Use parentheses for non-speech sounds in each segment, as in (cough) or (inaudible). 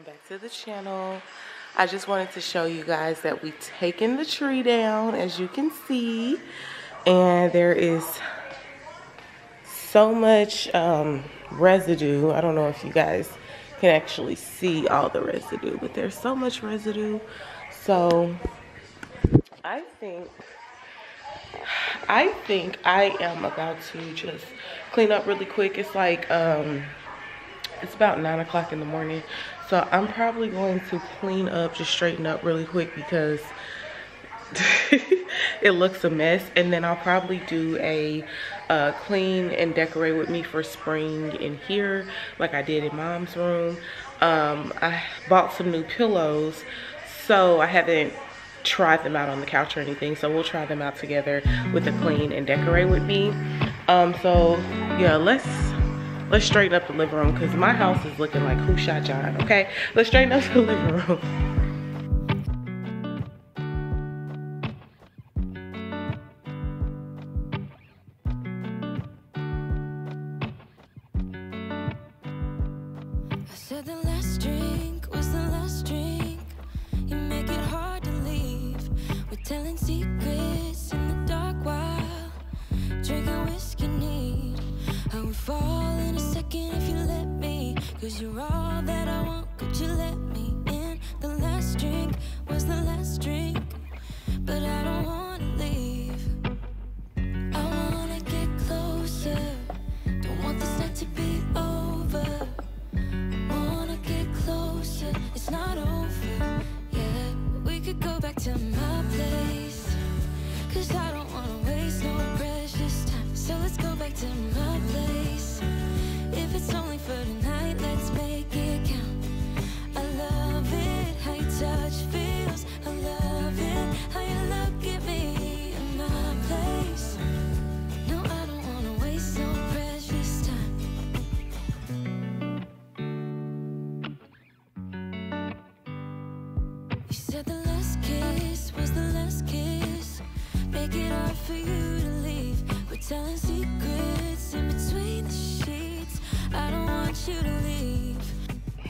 welcome back to the channel. I just wanted to show you guys that we've taken the tree down as you can see. And there is so much um, residue. I don't know if you guys can actually see all the residue but there's so much residue. So i think i think i am about to just clean up really quick. It's like um it's about nine o'clock in the morning so i'm probably going to clean up just straighten up really quick because (laughs) it looks a mess. And then i'll probably do a uh, clean and decorate with me for spring in here like i did in mom's room. Um, i bought some new pillows so i haven't tried them out on the couch or anything. So we'll try them out together with a clean and decorate with me. Um, so yeah let's let's straighten up the living room because my house is looking like who shot John, okay? Let's straighten up the living room.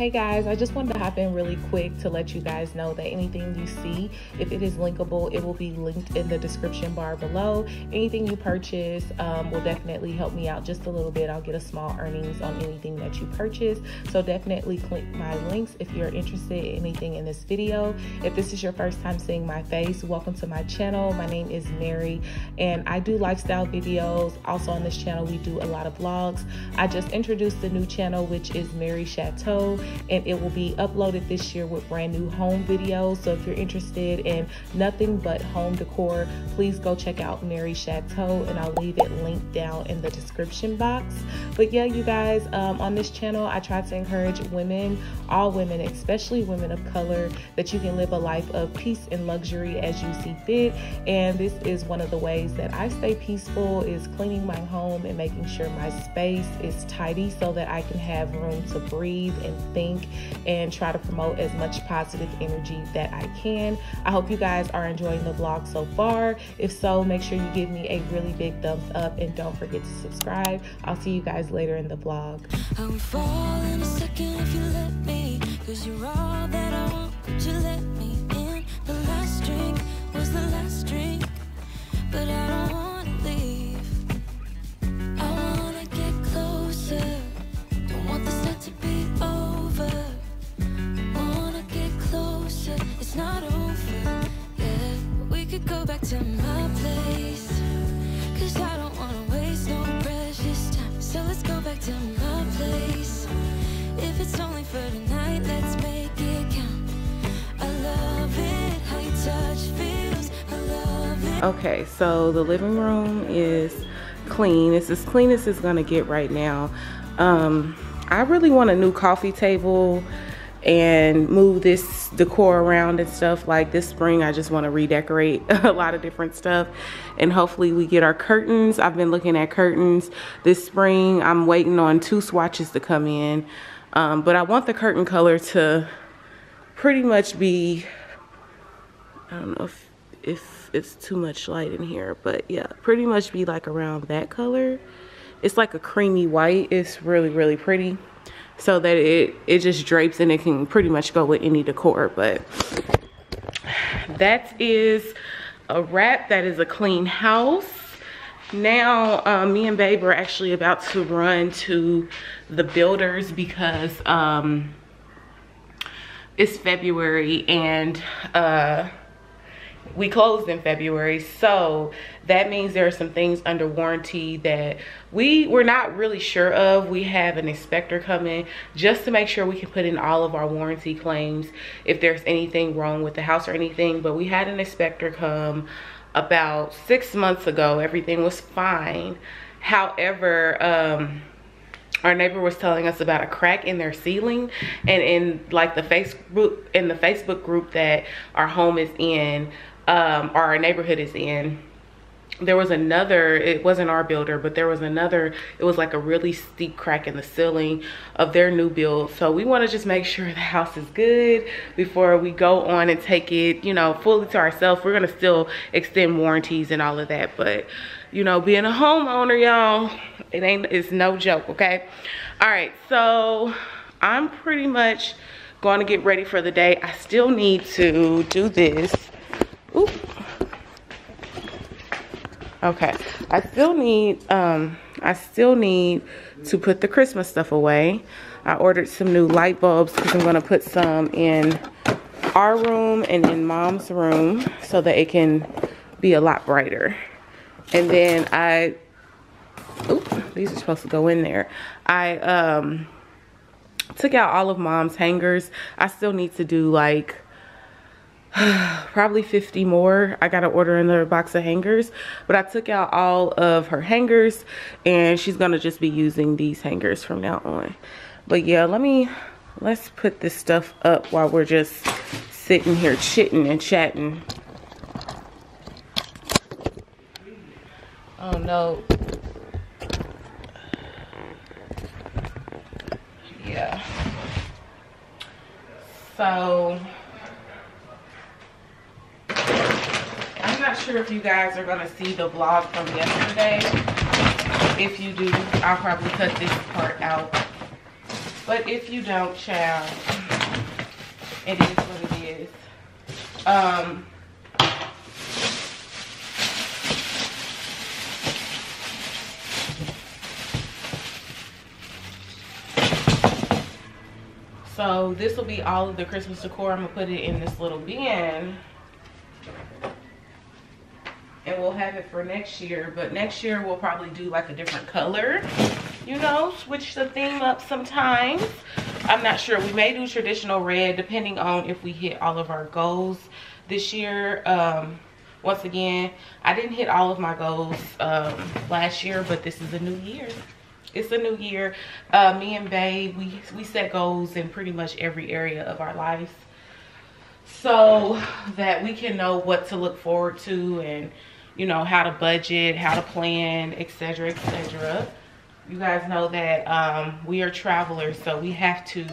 Hey guys, I just wanted to hop in really quick to let you guys know that anything you see, if it is linkable, it will be linked in the description bar below. Anything you purchase um, will definitely help me out just a little bit. I'll get a small earnings on anything that you purchase. So definitely click my links if you're interested in anything in this video. If this is your first time seeing my face, welcome to my channel. My name is Mary and I do lifestyle videos. Also on this channel, we do a lot of vlogs. I just introduced a new channel, which is Mary Chateau and it will be uploaded this year with brand new home videos. So if you're interested in nothing but home decor, please go check out Mary Chateau and I'll leave it linked down in the description box. But yeah, you guys, um, on this channel, I try to encourage women, all women, especially women of color, that you can live a life of peace and luxury as you see fit. And this is one of the ways that I stay peaceful is cleaning my home and making sure my space is tidy so that I can have room to breathe and think and try to promote as much positive energy that I can. I hope you guys are enjoying the vlog so far. If so, make sure you give me a really big thumbs up and don't forget to subscribe. I'll see you guys later in the vlog. But Okay, so the living room is clean. It's as clean as it's gonna get right now. Um, I really want a new coffee table and move this decor around and stuff. Like this spring I just want to redecorate (laughs) a lot of different stuff. And hopefully we get our curtains. I've been looking at curtains this spring. I'm waiting on two swatches to come in. Um, but I want the curtain color to pretty much be I don't know if, if it's too much light in here but yeah pretty much be like around that color. It's like a creamy white. It's really really pretty so that it it just drapes and it can pretty much go with any decor but that is a wrap. That is a clean house. Now um, me and babe are actually about to run to the builders because um, it's February and uh, we closed in February. So that means there are some things under warranty that we were not really sure of. We have an inspector coming just to make sure we can put in all of our warranty claims if there's anything wrong with the house or anything. But we had an inspector come about six months ago. Everything was fine. However, um, our neighbor was telling us about a crack in their ceiling and in like the facebook in the facebook group that our home is in um, our neighborhood is in. There was another it wasn't our builder but there was another it was like a really steep crack in the ceiling of their new build. So we want to just make sure the house is good before we go on and take it you know fully to ourselves. We're going to still extend warranties and all of that but you know being a homeowner y'all it ain't it's no joke okay? All right so i'm pretty much going to get ready for the day. I still need to do this Okay, I still need, um, I still need to put the Christmas stuff away. I ordered some new light bulbs because I'm gonna put some in our room and in mom's room so that it can be a lot brighter. And then I, oop, these are supposed to go in there. I, um, took out all of mom's hangers. I still need to do like (sighs) probably 50 more. I gotta order another box of hangers but i took out all of her hangers and she's gonna just be using these hangers from now on. But yeah let me let's put this stuff up while we're just sitting here chitting and chatting. Oh no. Yeah. So not sure if you guys are gonna see the vlog from yesterday. If you do, I'll probably cut this part out. But if you don't, child, it is what it is. Um, so this will be all of the Christmas decor. I'm gonna put it in this little bin and we'll have it for next year but next year we'll probably do like a different color you know switch the theme up sometimes. I'm not sure we may do traditional red depending on if we hit all of our goals this year. Um, once again i didn't hit all of my goals um, last year but this is a new year. It's a new year. Uh, me and babe we we set goals in pretty much every area of our lives so that we can know what to look forward to and you know, how to budget, how to plan, etc., etc. You guys know that um, we are travelers, so we have to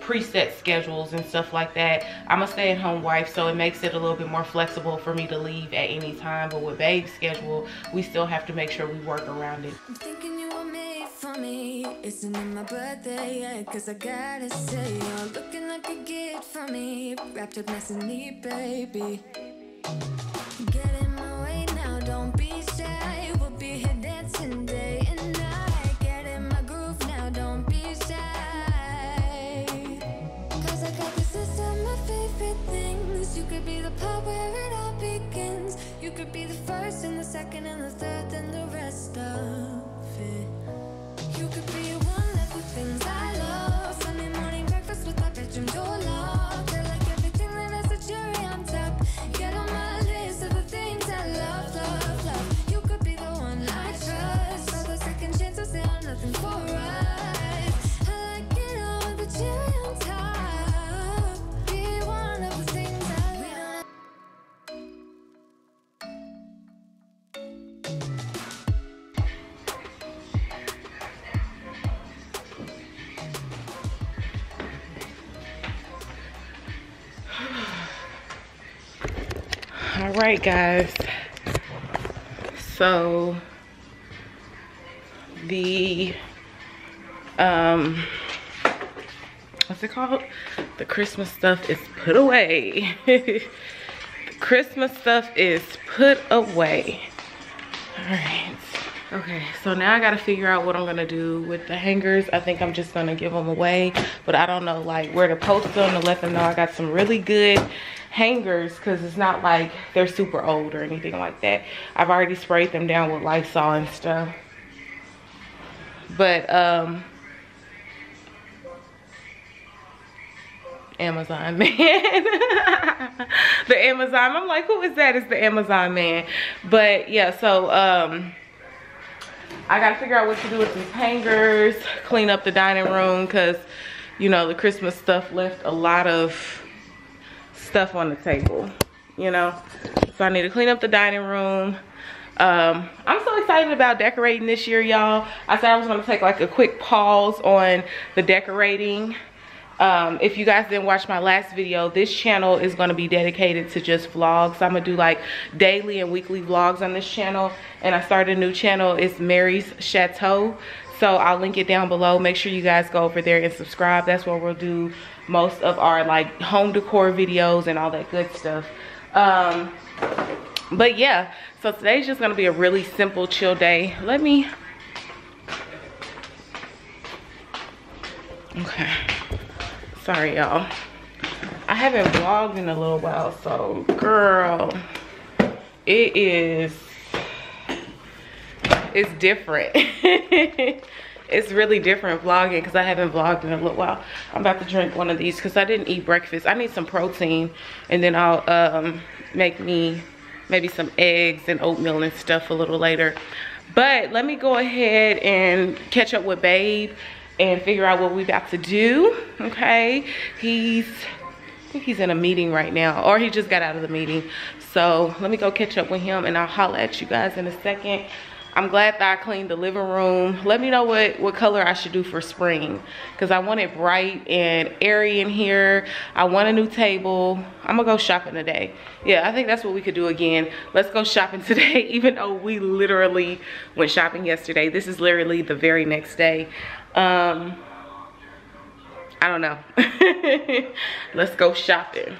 preset schedules and stuff like that. I'm a stay-at-home wife, so it makes it a little bit more flexible for me to leave at any time. But with babe's schedule, we still have to make sure we work around it. I'm thinking you were made for me. Isn't it my birthday yet? Cause I gotta say, you're looking like a gift for me. Wrapped up nice and neat, baby. First right guys so the um what's it called? The Christmas stuff is put away. (laughs) the Christmas stuff is put away. All right. Okay, so now I gotta figure out what I'm gonna do with the hangers. I think I'm just gonna give them away, but I don't know like where to post them to let them know I got some really good hangers because it's not like they're super old or anything like that. I've already sprayed them down with Lysol and stuff. But, um, Amazon (laughs) man. the Amazon, I'm like, who is that? It's the Amazon man. But yeah, so, um, I gotta figure out what to do with these hangers, clean up the dining room because, you know, the Christmas stuff left a lot of stuff on the table, you know? So I need to clean up the dining room. Um, I'm so excited about decorating this year, y'all. I said I was gonna take like a quick pause on the decorating. Um, if you guys didn't watch my last video, this channel is gonna be dedicated to just vlogs. I'm gonna do like daily and weekly vlogs on this channel. And I started a new channel, it's Mary's Chateau. So I'll link it down below. Make sure you guys go over there and subscribe. That's where we'll do most of our like home decor videos and all that good stuff. Um, but yeah, so today's just gonna be a really simple chill day. Let me, okay. Sorry y'all. I haven't vlogged in a little while, so girl, it is, it's different. (laughs) it's really different vlogging because I haven't vlogged in a little while. I'm about to drink one of these because I didn't eat breakfast. I need some protein and then I'll um, make me maybe some eggs and oatmeal and stuff a little later. But let me go ahead and catch up with Babe and figure out what we about to do, okay? He's, I think he's in a meeting right now or he just got out of the meeting. So let me go catch up with him and I'll holler at you guys in a second. I'm glad that I cleaned the living room. Let me know what, what color I should do for spring because I want it bright and airy in here. I want a new table. I'm gonna go shopping today. Yeah, I think that's what we could do again. Let's go shopping (laughs) today even though we literally went shopping yesterday. This is literally the very next day. Um, I don't know. (laughs) Let's go shopping.